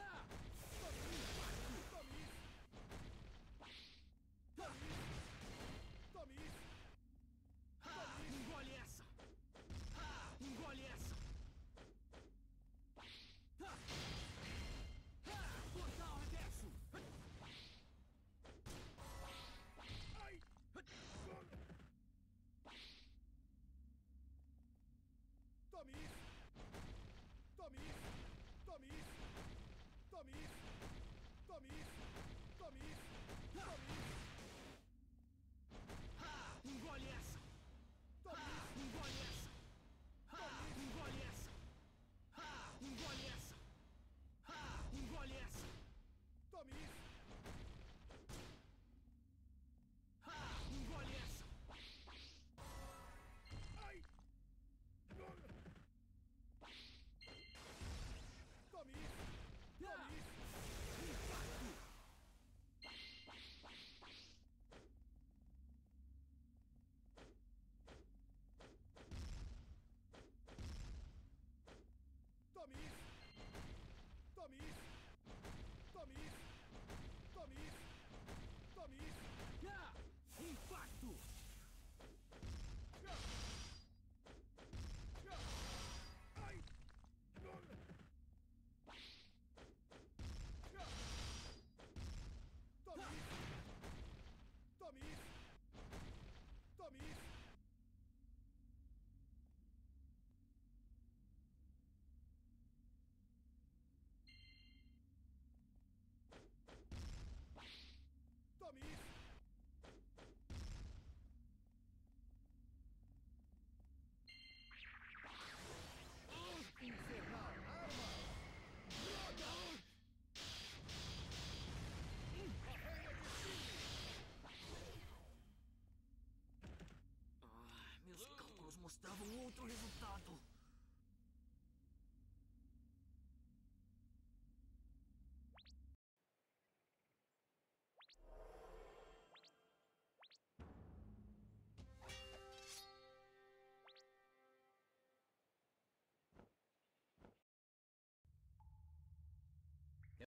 Yeah! Tome mostravam outro resultado.